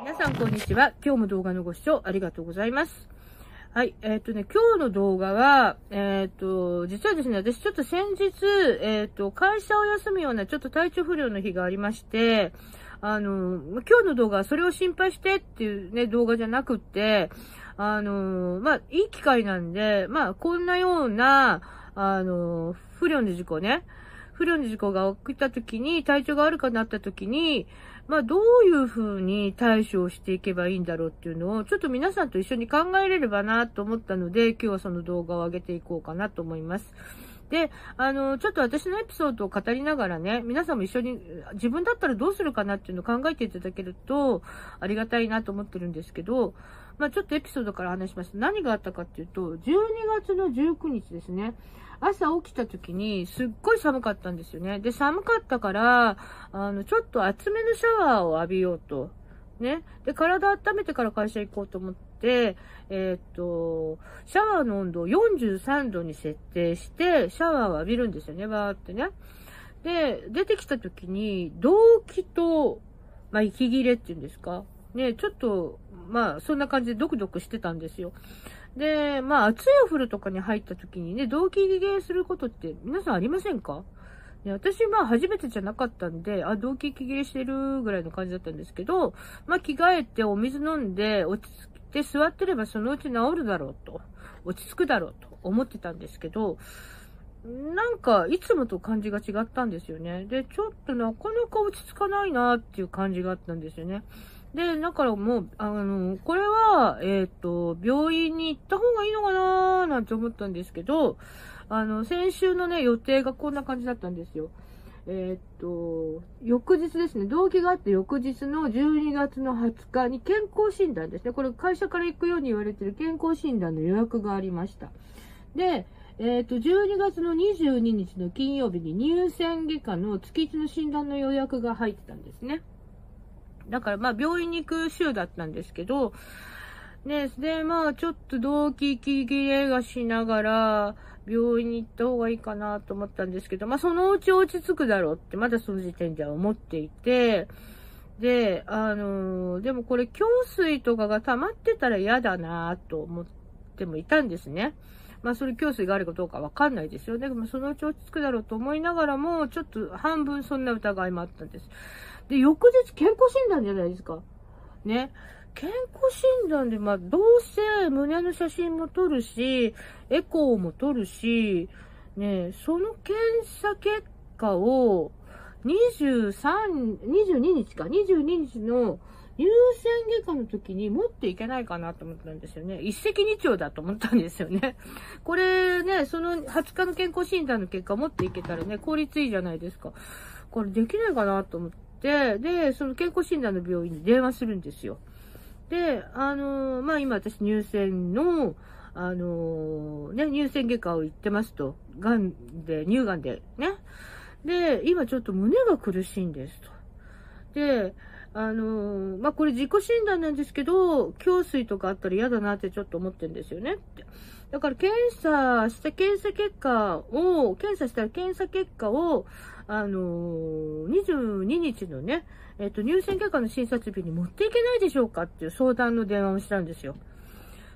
皆さん、こんにちは。今日も動画のご視聴ありがとうございます。はい。えっ、ー、とね、今日の動画は、えっ、ー、と、実はですね、私ちょっと先日、えっ、ー、と、会社を休むようなちょっと体調不良の日がありまして、あの、今日の動画はそれを心配してっていうね、動画じゃなくって、あの、まあ、いい機会なんで、まあ、こんなような、あの、不良の事故ね、不良の事故が起きた時に、体調が悪くなった時に、まあ、どういうふうに対処をしていけばいいんだろうっていうのを、ちょっと皆さんと一緒に考えれればなと思ったので、今日はその動画を上げていこうかなと思います。で、あの、ちょっと私のエピソードを語りながらね、皆さんも一緒に自分だったらどうするかなっていうのを考えていただけると、ありがたいなと思ってるんですけど、まあ、ちょっとエピソードから話します。何があったかっていうと、12月の19日ですね。朝起きた時にすっごい寒かったんですよね。で、寒かったから、あの、ちょっと厚めのシャワーを浴びようと。ね。で、体温めてから会社行こうと思って、えー、っと、シャワーの温度を43度に設定して、シャワーを浴びるんですよね、バーってね。で、出てきた時に、動悸と、まあ、息切れっていうんですかね、ちょっと、まあ、そんな感じでドクドクしてたんですよ。で、まあ、暑いお風呂とかに入った時にね、動悸切れすることって皆さんありませんか？ね、私、まあ、初めてじゃなかったんで、あ、動悸息切れしてるぐらいの感じだったんですけど、まあ、着替えてお水飲んで、落ち着いて座ってればそのうち治るだろうと、落ち着くだろうと思ってたんですけど、なんか、いつもと感じが違ったんですよね。で、ちょっとなかなか落ち着かないなっていう感じがあったんですよね。で、だからもう、あの、これは、えっ、ー、と、病院に行った方がいいのかなーなんて思ったんですけど、あの、先週のね、予定がこんな感じだったんですよ。えっ、と、翌日ですね、動機があって翌日の12月の20日に健康診断ですね。これ会社から行くように言われてる健康診断の予約がありました。で、えっ、と、12月の22日の金曜日に乳腺外科の月1の診断の予約が入ってたんですね。だからまあ病院に行く週だったんですけど、ね、で、まあちょっと動機息切れがしながら、病院に行った方がいいかなと思ったんですけど、まあそのうち落ち着くだろうって、まだその時点では思っていて、で、あのー、でもこれ、胸水とかが溜まってたら嫌だなと思ってもいたんですね。まあ、それ胸水があるかどうかわかんないですよね。まあ、そのうち落ち着くだろうと思いながらも、ちょっと半分そんな疑いもあったんです。で、翌日健康診断じゃないですか。ね。健康診断で、まあ、どうせ胸の写真も撮るし、エコーも撮るし、ね、その検査結果を、23、22日か、22日の優先外科の時に持っていけないかなと思ったんですよね。一石二鳥だと思ったんですよね。これね、その20日の健康診断の結果持っていけたらね、効率いいじゃないですか。これできないかなと思って、で、その健康診断の病院に電話するんですよ。で、あのー、まあ、今私入選の、あのー、ね、乳腺外科を行ってますと。癌で、乳がんで、ね。で、今ちょっと胸が苦しいんですと。で、あのー、まあ、これ自己診断なんですけど、胸水とかあったら嫌だなってちょっと思ってるんですよねって。だから検査した検査結果を、検査したら検査結果を、あのー、22日のね、えっ、と、入選結果の診察日に持っていけないでしょうかっていう相談の電話をしたんですよ。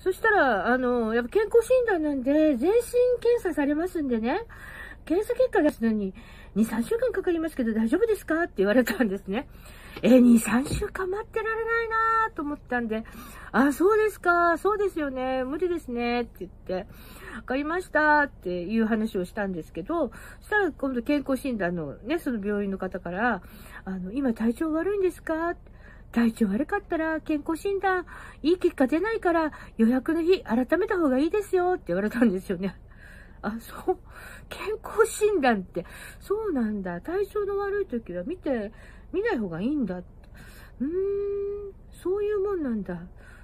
そしたら、あのー、やっぱ健康診断なんで、全身検査されますんでね、検査結果出すのに2、3週間かかりますけど大丈夫ですかって言われたんですね。え、2、3週間待ってられないなと思ったんで、あ、そうですか、そうですよね、無理ですね、って言って、わかりましたっていう話をしたんですけど、そしたら今度健康診断のね、その病院の方から、あの、今体調悪いんですか？体調悪かったら健康診断、いい結果出ないから予約の日改めた方がいいですよって言われたんですよね。あ、そう、健康診断って、そうなんだ。体調の悪い時は見て、見ない方がいいんだ。うーん、そういうもんなんだ。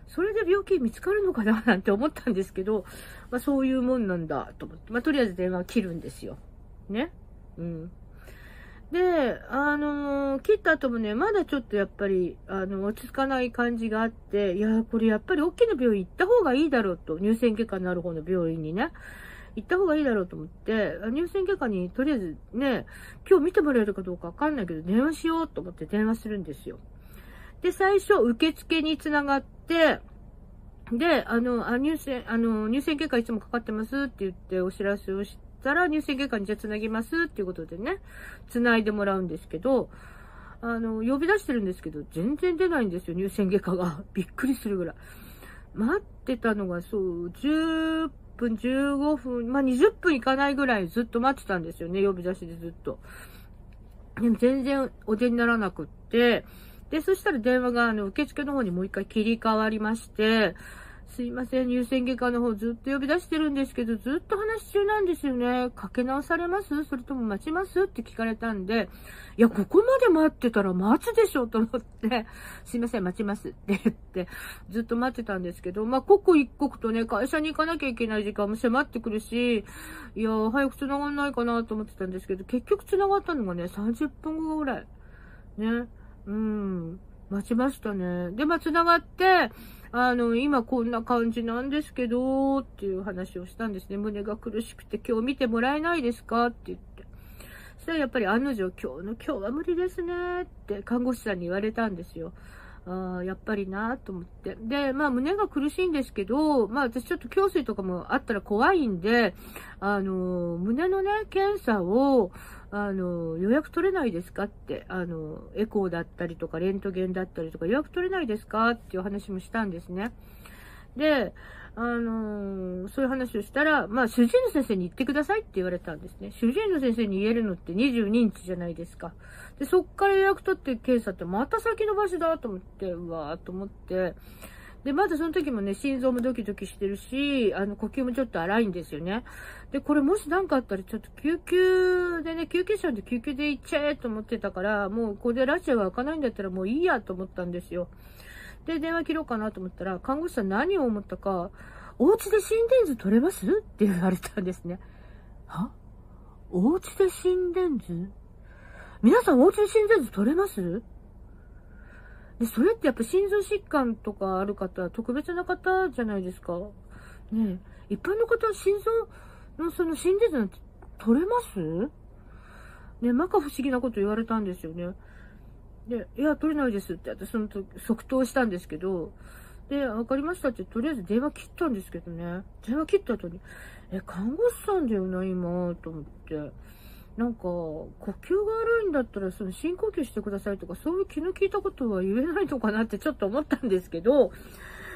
それで病気見つかるのかな？なんて思ったんですけど、まあそういうもんなんだと思って、まあとりあえず電話切るんですよ。ね？うん。で、あのー、切った後もね、まだちょっとやっぱり、あの、落ち着かない感じがあって、いやこれやっぱり大きな病院行った方がいいだろうと、乳腺外科になる方の病院にね、行った方がいいだろうと思って、乳腺外科にとりあえずね、今日見てもらえるかどうかわかんないけど、電話しようと思って電話するんですよ。で、最初、受付につながって、で、あの、あ入選、あの、入選結果いつもかかってますって言ってお知らせをしたら、入選結果にじゃあつなぎますっていうことでね、つないでもらうんですけど、あの、呼び出してるんですけど、全然出ないんですよ、入選結果が。びっくりするぐらい。待ってたのが、そう、10分、15分、まあ、20分いかないぐらいずっと待ってたんですよね、呼び出しでずっと。でも全然お出にならなくって、で、そしたら電話が、あの、受付の方にもう一回切り替わりまして、すいません、入選外科の方ずっと呼び出してるんですけど、ずっと話中なんですよね。かけ直されます？それとも待ちます？って聞かれたんで、いや、ここまで待ってたら待つでしょと思って、すいません、待ちます って言って、ずっと待ってたんですけど、まあ、刻一刻とね、会社に行かなきゃいけない時間も迫ってくるし、いや、早く繋がんないかなと思ってたんですけど、結局繋がったのがね、30分後ぐらい。ね。うん。待ちましたね。で、まあ、繋がって、あの、今こんな感じなんですけど、っていう話をしたんですね。胸が苦しくて今日見てもらえないですか？って言って。そしたらやっぱり案の定今日の今日は無理ですねって看護師さんに言われたんですよ。あやっぱりなと思って。で、まあ胸が苦しいんですけど、まあ私ちょっと胸水とかもあったら怖いんで、あの、胸のね、検査を、あの、予約取れないですかって、あの、エコーだったりとか、レントゲンだったりとか、予約取れないですかっていう話もしたんですね。で、あのー、そういう話をしたら、まあ、主治医の先生に言ってくださいって言われたんですね。主治医の先生に言えるのって22日じゃないですか。で、そっから予約取って検査ってまた先延ばしだと思って、うわーと思って、で、まだその時もね、心臓もドキドキしてるし、あの、呼吸もちょっと荒いんですよね。で、これもし何かあったら、ちょっと救急でね、救急車で救急で行っちゃえと思ってたから、もうここでラジオが開かないんだったらもういいやと思ったんですよ。で、電話切ろうかなと思ったら、看護師さん何を思ったか、お家で心電図取れます？って言われたんですね。は？お家で心電図皆さんお家で心電図取れます？で、それってやっぱ心臓疾患とかある方、特別な方じゃないですか。ね一般の方は心臓のその心電図なんて取れます？ねまか不思議なこと言われたんですよね。で、いや、取れないですって、私その時即答したんですけど、で、わかりましたって、とりあえず電話切ったんですけどね。電話切った後に、え、看護師さんだよな、今、と思って。なんか、呼吸が悪いんだったら、その深呼吸してくださいとか、そういう気の利いたことは言えないのかなってちょっと思ったんですけど、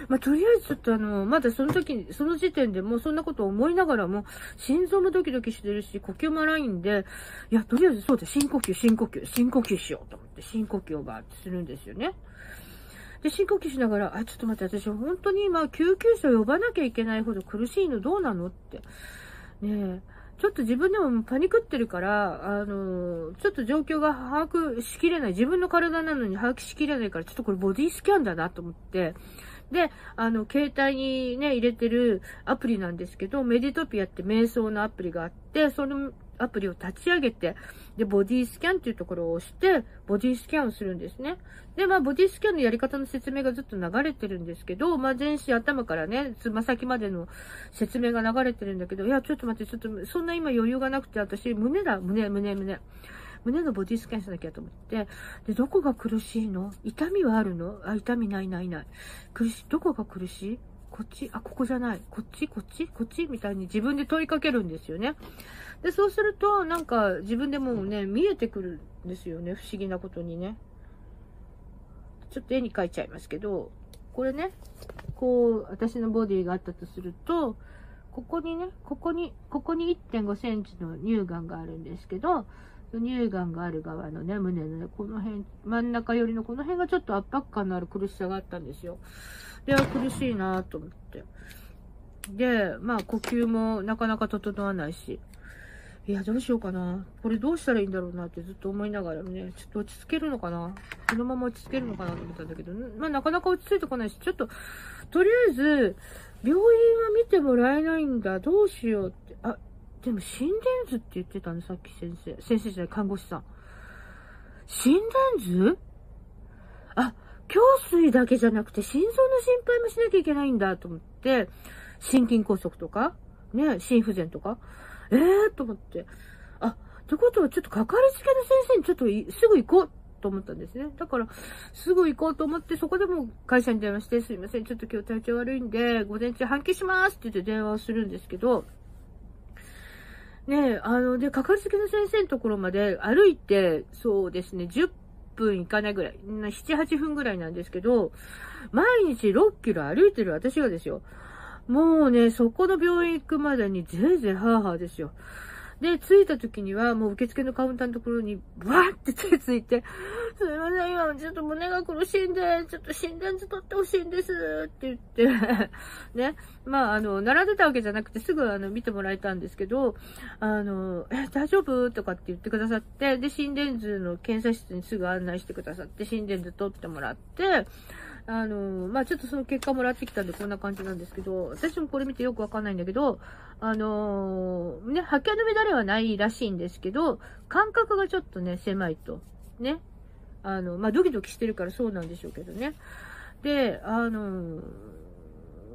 まあ、とりあえずちょっとあの、まだその時に、その時点でもうそんなこと思いながらも、心臓もドキドキしてるし、呼吸も荒いんで、いや、とりあえずそうだ、深呼吸、深呼吸、深呼吸しようと思って、深呼吸をバーってするんですよね。で、深呼吸しながら、あ、ちょっと待って、私本当に今、救急車呼ばなきゃいけないほど苦しいのどうなのって。ねえ。ちょっと自分でもパニクってるから、あのちょっと状況が把握しきれない。自分の体なのに把握しきれないから、ちょっとこれボディスキャンだなと思って。で、あの、携帯にね、入れてるアプリなんですけど、メディトピアって瞑想のアプリがあって、そのアプリを立ち上げて、で、ボディスキャンっていうところを押して、ボディスキャンをするんですね。で、まあ、ボディスキャンのやり方の説明がずっと流れてるんですけど、まあ、全身頭からね、つま先までの説明が流れてるんだけど、いや、ちょっと待って、ちょっと、そんな今余裕がなくて、私、胸だ、胸、胸、胸。胸のボディスキャンしなきゃと思って、で、どこが苦しいの？痛みはあるの？あ、痛みないないない。苦しい、どこが苦しい？こっち？あ、ここじゃない。こっち？こっち？こっち？みたいに自分で問いかけるんですよね。で、そうすると、なんか自分でもうね、見えてくるんですよね。不思議なことにね。ちょっと絵に描いちゃいますけど、これね、こう、私のボディがあったとすると、ここにね、ここに、ここに1.5センチの乳がんがあるんですけど、乳がんがある側のね、胸のね、この辺、真ん中寄りのこの辺がちょっと圧迫感のある苦しさがあったんですよ。で、苦しいなと思って。で、まあ呼吸もなかなか整わないし、いや、どうしようかな。これどうしたらいいんだろうなってずっと思いながらね、ちょっと落ち着けるのかな。このまま落ち着けるのかなと思ったんだけど、まあなかなか落ち着いてこないし、ちょっと、とりあえず、病院は見てもらえないんだ。どうしようって。あ、でも心電図って言ってたね、さっき先生。先生じゃない、看護師さん。心電図？あ、胸水だけじゃなくて心臓の心配もしなきゃいけないんだと思って、心筋梗塞とか、ね、心不全とか？ええー、と思って。あ、ってことはちょっとかかりつけの先生にちょっとすぐ行こうと思ったんですね。だから、すぐ行こうと思って、そこでも会社に電話して、すいません、ちょっと今日体調悪いんで、午前中半期しますって言って電話をするんですけど、ねえ、あの、で、かかりつけの先生のところまで歩いて、そうですね、10分いかないぐらい、7、8分ぐらいなんですけど、毎日6キロ歩いてる私がですよ。もうね、そこの病院行くまでにぜいぜいハーハーですよ。で、着いた時には、もう受付のカウンターのところに、ブワーって手ついて、すいません、今ちょっと胸が苦しいんで、ちょっと心電図取ってほしいんです、って言って ね。まあ、あの、並んでたわけじゃなくて、すぐあの、見てもらえたんですけど、あの、え、大丈夫？とかって言ってくださって、で、心電図の検査室にすぐ案内してくださって、心電図取ってもらって、あの、まあ、ちょっとその結果もらってきたんでこんな感じなんですけど、私もこれ見てよくわかんないんだけど、あのー、ね、発見の乱れはないらしいんですけど、感覚がちょっとね、狭いと。ね。あの、まあ、ドキドキしてるからそうなんでしょうけどね。で、あのー、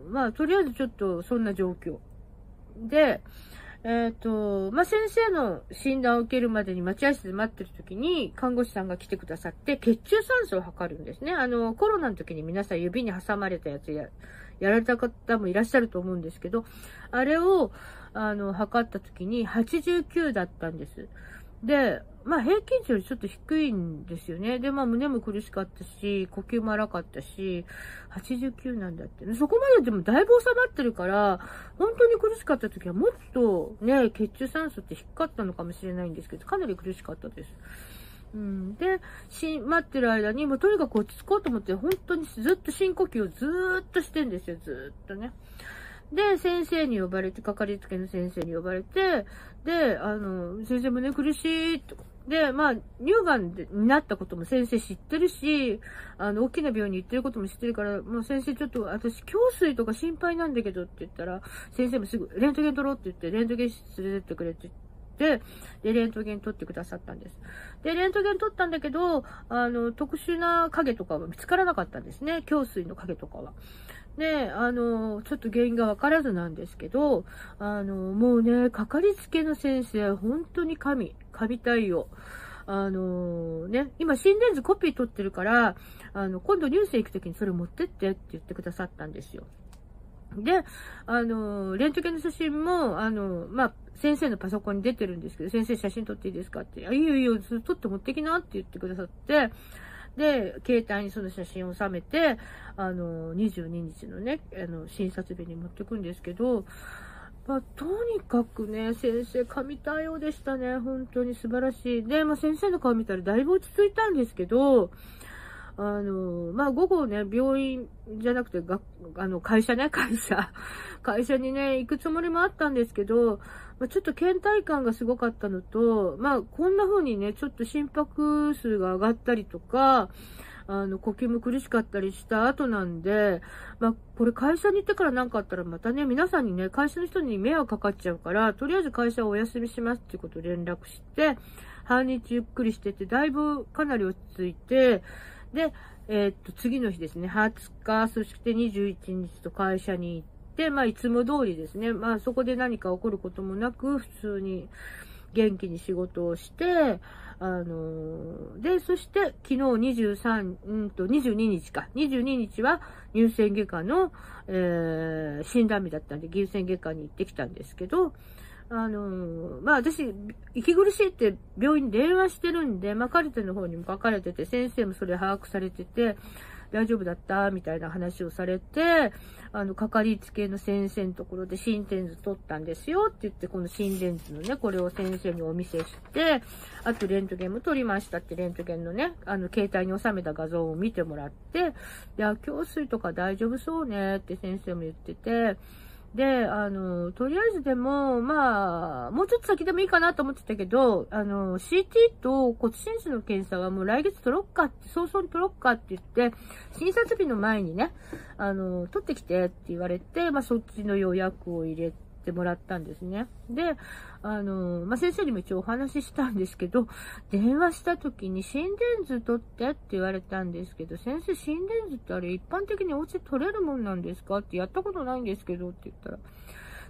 まあ、とりあえずちょっとそんな状況。で、えっ、ー、と、まあ、先生の診断を受けるまでに待合室で待ってる時に、看護師さんが来てくださって、血中酸素を測るんですね。あの、コロナの時に皆さん指に挟まれたやつや、やられた方もいらっしゃると思うんですけど、あれを、あの、測った時に89だったんです。で、まあ平均値よりちょっと低いんですよね。で、まあ胸も苦しかったし、呼吸も荒かったし、89なんだって。そこまででもだいぶ収まってるから、本当に苦しかった時はもっとね、血中酸素って低かったのかもしれないんですけど、かなり苦しかったです。うん、で、し、待ってる間に、もうとにかく落ち着こうと思って、本当にずっと深呼吸をずーっとしてんですよ、ずーっとね。で、先生に呼ばれて、かかりつけの先生に呼ばれて、で、あの、先生胸苦しい、と。で、まあ、乳がんになったことも先生知ってるし、あの、大きな病院に行ってることも知ってるから、もう先生ちょっと、私、胸水とか心配なんだけどって言ったら、先生もすぐ、レントゲン取ろうって言って、レントゲン室連れてってくれって言って、で、レントゲン取ってくださったんです。で、レントゲン取ったんだけど、あの、特殊な影とかは見つからなかったんですね。胸水の影とかは。で、あの、ちょっと原因がわからずなんですけど、あの、もうね、かかりつけの先生、本当に神、神対応。あのね、今心電図コピー取ってるから、あの、今度ニュース行くときにそれ持ってってって言ってくださったんですよ。で、あの、レントゲンの写真も、あの、まあ、先生のパソコンに出てるんですけど、先生写真撮っていいですかって、あ、いいよいいよ、撮って持ってきなって言ってくださって、で、携帯にその写真を収めて、あの、22日のね、あの、診察日に持ってくんですけど、まあ、とにかくね、先生、神対応でしたね。本当に素晴らしい。で、まあ、先生の顔見たらだいぶ落ち着いたんですけど、あの、まあ、午後ね、病院じゃなくて、が、あの、会社ね、会社。会社にね、行くつもりもあったんですけど、まあ、ちょっと倦怠感がすごかったのと、まあ、こんな風にね、ちょっと心拍数が上がったりとか、あの、呼吸も苦しかったりした後なんで、まあ、これ会社に行ってから何かあったらまたね、皆さんにね、会社の人に迷惑かかっちゃうから、とりあえず会社をお休みしますっていうことを連絡して、半日ゆっくりしてて、だいぶかなり落ち着いて、で、えー、っと、次の日ですね、20日、そして21日と会社に行って、まあ、いつも通りですね、まあ、そこで何か起こることもなく、普通に元気に仕事をして、あので、そして昨日23、うんと、22日か。22日は乳腺外科の、えー、診断日だったんで、牛腺外科に行ってきたんですけど、あのまあ私、息苦しいって病院に電話してるんで、まあカルテの方にも書かれてて、先生もそれ把握されてて、大丈夫だったみたいな話をされて、あの、かかりつけの先生のところで心電図取ったんですよって言って、この心電図のね、これを先生にお見せして、あとレントゲンも取りましたって、レントゲンのね、あの、携帯に収めた画像を見てもらって、いや、胸水とか大丈夫そうねって先生も言ってて、で、あの、とりあえずでも、まあ、もうちょっと先でもいいかなと思ってたけど、あの、CT と骨心子の検査はもう来月取ろっかって、早々に取ろっかって言って、診察日の前にね、あの、取ってきてって言われて、まあ、そっちの予約を入れて、ってもらったんですね。で、あの、まあ、先生にも一応お話ししたんですけど、電話した時に心電図取ってって言われたんですけど、先生心電図ってあれ一般的にお家取れるもんなんですかってやったことないんですけどって言ったら、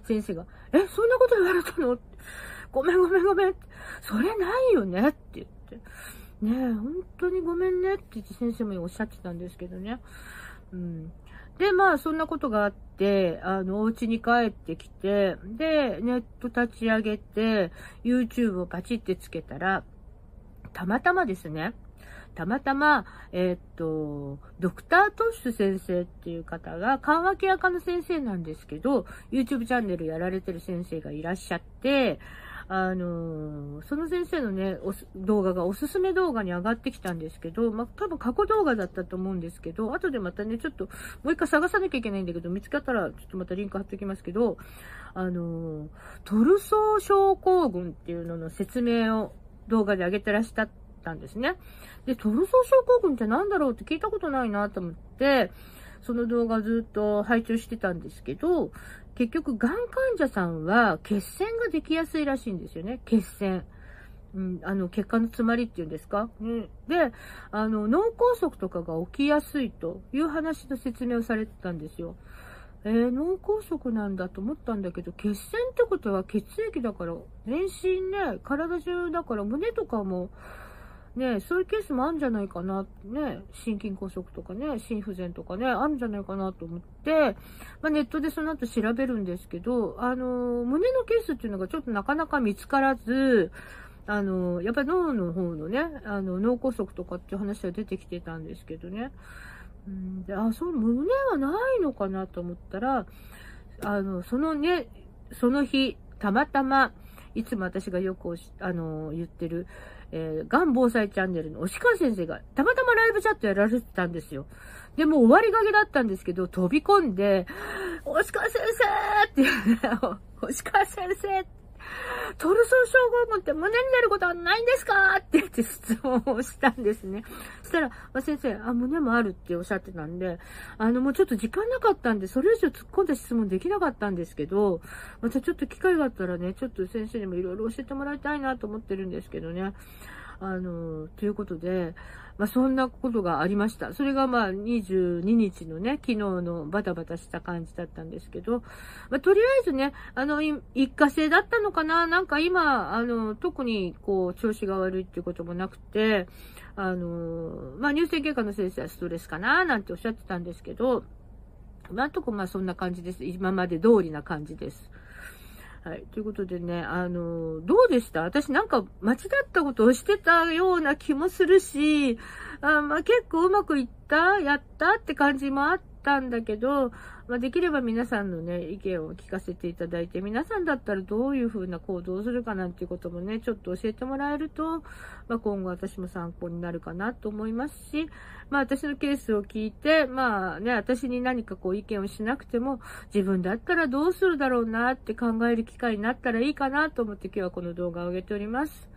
先生が、え、そんなこと言われたの？ごめんごめんごめん。それないよねって言って。ねえ、本当にごめんねって言って先生もおっしゃってたんですけどね。うん。で、まあ、そんなことがあって、あの、お家に帰ってきて、で、ネット立ち上げて、YouTube をパチってつけたら、たまたまですね、たまたま、えー、っと、ドクタートッシュ先生っていう方が、緩和ケア科の先生なんですけど、YouTube チャンネルやられてる先生がいらっしゃって、あのー、その先生のね、動画がおすすめ動画に上がってきたんですけど、まあ、多分過去動画だったと思うんですけど、後でまたね、ちょっと、もう一回探さなきゃいけないんだけど、見つかったら、ちょっとまたリンク貼っておきますけど、あのー、トルソー症候群っていうのの説明を動画で上げてらしゃったんですね。で、トルソー症候群って何だろうって聞いたことないなと思って、その動画ずっと拝聴してたんですけど、結局、がん患者さんは血栓ができやすいらしいんですよね。血栓。うん、あの、血管の詰まりっていうんですか、ね、で、あの、脳梗塞とかが起きやすいという話の説明をされてたんですよ。えー、脳梗塞なんだと思ったんだけど、血栓ってことは血液だから、全身ね、体中だから胸とかも、ね、そういうケースもあるんじゃないかな、ね、心筋梗塞とかね、心不全とかね、あるんじゃないかなと思って、まあ、ネットでその後調べるんですけど、あの、胸のケースっていうのがちょっとなかなか見つからず、あの、やっぱり脳の方のね、あの、脳梗塞とかっていう話は出てきてたんですけどね。うんで、あ、そう、胸はないのかなと思ったら、あの、そのね、その日、たまたま、いつも私がよくあの、言ってる、えー、がん防災チャンネルの押川先生が、たまたまライブチャットやられてたんですよ。で、もう終わりがけだったんですけど、飛び込んで、押川先生って、押川先生トルソー症候群って胸に出ることはないんですか？って言って質問をしたんですね。そ したら、まあ、先生、あ、胸もあるっておっしゃってたんで、あの、もうちょっと時間なかったんで、それ以上突っ込んだ質問できなかったんですけど、またちょっと機会があったらね、ちょっと先生にもいろいろ教えてもらいたいなと思ってるんですけどね。あの、ということで、まあ、そんなことがありました。それがまあ22日のね、昨日のバタバタした感じだったんですけど、まあ、とりあえずね、あの、一過性だったのかな？なんか今、あの、特にこう、調子が悪いっていうこともなくて、あの、まあ、乳腺外科の先生はストレスかな？なんておっしゃってたんですけど、なんとかまあそんな感じです。今まで通りな感じです。はい。ということでね、あの、どうでした？私なんか間違ったことをしてたような気もするし、あまあ、結構うまくいったやったって感じもあったんだけど、まあ、できれば皆さんのね、意見を聞かせていただいて、皆さんだったらどういう風な行動をするかなんていうこともね、ちょっと教えてもらえると、まあ、今後私も参考になるかなと思いますし、まあ、私のケースを聞いて、まあね、私に何かこう意見をしなくても、自分だったらどうするだろうなって考える機会になったらいいかなと思って今日はこの動画を上げております。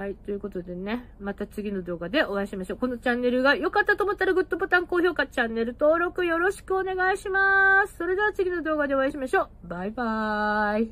はい。ということでね、また次の動画でお会いしましょう。このチャンネルが良かったと思ったらグッドボタン、高評価、チャンネル登録よろしくお願いします。それでは次の動画でお会いしましょう。バイバーイ。